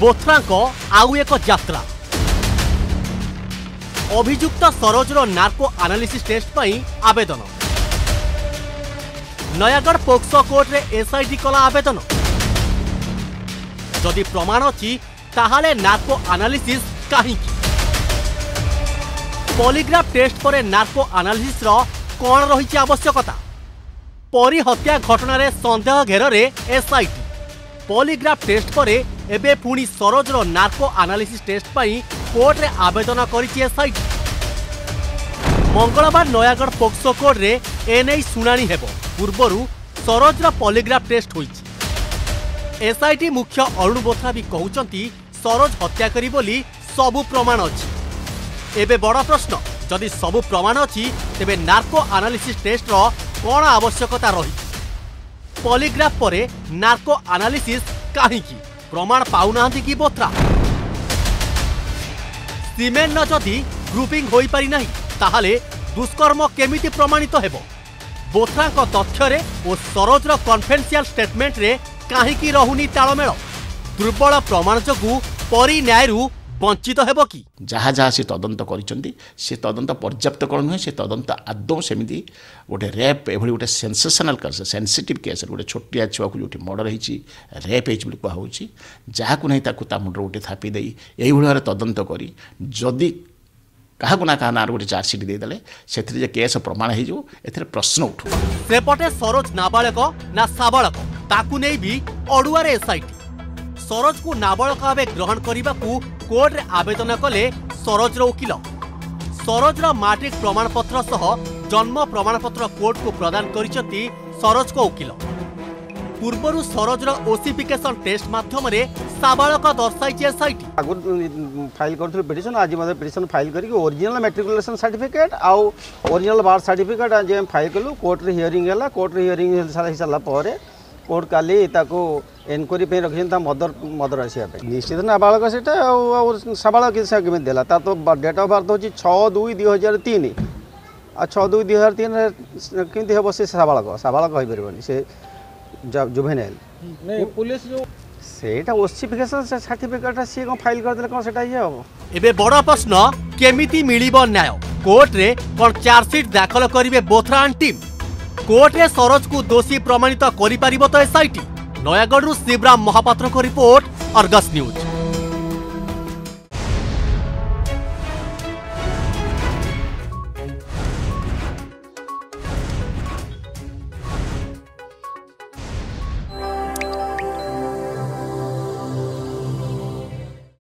ବୋଥ୍ରାଙ୍କ ଆଉ ଏକ ଯାତ୍ରା ଅଭିଯୁକ୍ତ ସରୋଜର ନାର୍କୋ ଆନାଲିସିସ୍ ଟେଷ୍ଟ ପାଇଁ ଆବେଦନ ନୟାଗଡ଼ ପୋକ୍ସୋ କୋର୍ଟରେ ଏସ୍ଆଇଟି କଲା ଆବେଦନ ଯଦି ପ୍ରମାଣ ଅଛି ତାହେଲେ ନାର୍କୋ ଆନାଲିସିସ୍ କାହିଁକି ପଲିଗ୍ରାଫ ଟେଷ୍ଟ ପରେ ନାର୍କୋ ଆନାଲିସିସ୍ର କ'ଣ ରହିଛି ଆବଶ୍ୟକତା ପରି ହତ୍ୟା ଘଟଣାରେ ସନ୍ଦେହ ଘେରରେ ଏସ୍ଆଇଟି পলিগ্রাফ টেস্ট পরে এবে পুঁ সরোজর নার্কো আনালিসিস টেস্ট পাই কোর্টে আবেদন করেছে এসআইটি মঙ্গলবার নয়াগড় পোক্সো কোর্টে এনেই শুনানি হব পূর্বর সরোজর পলিগ্রাফ টেস্ট হয়েছে এসআইটি মুখ্য অরুণ বোথরা বি কুমার সরোজ হত্যা করি বলে সবু প্রমাণ অছি এবে বড় প্রশ্ন যদি সবু প্রমাণ অছি তেবে নার্কো আনালিসিস টেস্টর কণ আবশ্যকতা রয়েছে পলিগ্রাফ পরে নার্কো আনালিসিস কাহিকি প্রমাণ পাউনাহান্তি কি বোত্রা সিমেন্ট যদি গ্রুপিং পারি না তাহলে দুষ্কর্ম কেমিতি প্রমাণিত হব বোথ্রাঙ্ক তথ্যরে ও সরোজর কনফেন্সিয়াল স্টেটমেন্টরে কাহিকি রহুনি তাড়মেল দুর্বল প্রমাণ যোগু পরি ন্যায়রু ବଞ୍ଚିତ ହେବ କି ଯାହା ଯାହା ସେ ତଦନ୍ତ କରିଛନ୍ତି ସେ ତଦନ୍ତ ପର୍ଯ୍ୟାପ୍ତ କ'ଣ ନୁହେଁ ସେ ତଦନ୍ତ ଆଦୌ ସେମିତି ଗୋଟେ ରେପ୍ ଏଭଳି ଗୋଟେ ସେନ୍ସେସନାଲ୍ କେସ୍ ସେନ୍ସିଟିଭ୍ କେସ୍ ଗୋଟେ ଛୋଟିଆ ଛୁଆକୁ ଯେଉଁଠି ମର୍ଡ଼ର ହେଇଛି ରେପ୍ ହେଇଛି ବୋଲି କୁହାହେଉଛି ଯାହାକୁ ନାହିଁ ତାକୁ ତା ମୁଣ୍ଡରେ ଗୋଟେ ଥାପି ଦେଇ ଏଇଭଳି ଭାବରେ ତଦନ୍ତ କରି ଯଦି କାହାକୁ ନା କାହା ନାଁରେ ଗୋଟେ ଚାର୍ଜସିଟ୍ ଦେଇଦେଲେ ସେଥିରେ ଯେ କେସ୍ ପ୍ରମାଣ ହେଇଯିବ ଏଥିରେ ପ୍ରଶ୍ନ ଉଠୁ ସେପଟେ ସରୋଜ ନାବାଳକ ନା ସାବାଳକ ତାକୁ ନେଇ ବି ଅଡ଼ୁଆରେ ଏସ୍ଆଇଟି ସରୋଜକୁ ନାବାଳକ ଭାବେ ଗ୍ରହଣ କରିବାକୁ କୋର୍ଟରେ ଆବେଦନ କଲେ ସରୋଜର ଓକିଲ ସରୋଜର ମାଟ୍ରିକ୍ ପ୍ରମାଣପତ୍ର ସହ ଜନ୍ମ ପ୍ରମାଣପତ୍ର କୋର୍ଟକୁ ପ୍ରଦାନ କରିଛନ୍ତି ସରୋଜଙ୍କ ଓକିଲ ପୂର୍ବରୁ ସରୋଜର ଓସିଫିକେସନ୍ ଟେଷ୍ଟ ମାଧ୍ୟମରେ ସାବାଳକ ଦର୍ଶାଇଛି ଏସ୍ଆଇଟି ଆଗରୁ ଫାଇଲ୍ କରୁଥିଲୁ ପିଟିସନ୍ ଆଜି ମଧ୍ୟ ପିଟିସନ୍ ଫାଇଲ୍ କରିକି ଓରିଜିନାଲ୍ ମାଟ୍ରିକୁଲେସନ୍ ସାର୍ଟିଫିକେଟ୍ ଆଉ ଓରିଜିନାଲ୍ ବାର୍ଥ ସାର୍ଟିଫିକେଟ୍ ଆଜି ଆମେ ଫାଇଲ୍ କଲୁ କୋର୍ଟରେ ହିୟରିଂ ହେଲା କୋର୍ଟରେ ହିୟରିଂ ହେଇସାରିଲା ପରେ କୋର୍ଟ କାଲି ତାକୁ ଏନକ୍ୱାରି ପାଇଁ ରଖିଛନ୍ତି ତା ମଦର ମଦର ଆସିବା ପାଇଁ ନିଶ୍ଚିତ ନାବାଳକ ସେଇଟା ଆଉ ଆଉ ସାବାଳକ କେମିତି ଦେଲା ତା ତ ଡେଟ୍ ଅଫ୍ ବାର୍ଥ ହେଉଛି ଛଅ ଦୁଇ ଦୁଇ ହଜାର ତିନି ଆଉ ଛଅ ଦୁଇ ଦୁଇ ହଜାର ତିନିରେ କେମିତି ହେବ ସେ ସାବାଳକ ସାବାଳକ ହୋଇପାରିବନି ସେ ଜୁଭେନାଇଲ୍ ପୁଲିସ ଯେଉଁ ସେଇଟା ଓସିଫିକେସନ ସାର୍ଟିଫିକେଟ୍ଟା ସିଏ କ'ଣ ଫାଇଲ୍ କରିଦେଲେ କ'ଣ ସେଇଟା ଇଏ ହେବ ଏବେ ବଡ଼ ପ୍ରଶ୍ନ କେମିତି ମିଳିବ ନ୍ୟାୟ କୋର୍ଟରେ କ'ଣ ଚାର୍ଜସିଟ୍ ଦାଖଲ କରିବେ ବୋଥ୍ରା ଟିମ୍ কোর্টে সরোজকু দোষী প্রমাণিত করিপারিব তো এসআইটি নয়াগড়ু শিবরাম মহাপাত্রক রিপোর্ট অর্গস নিউজ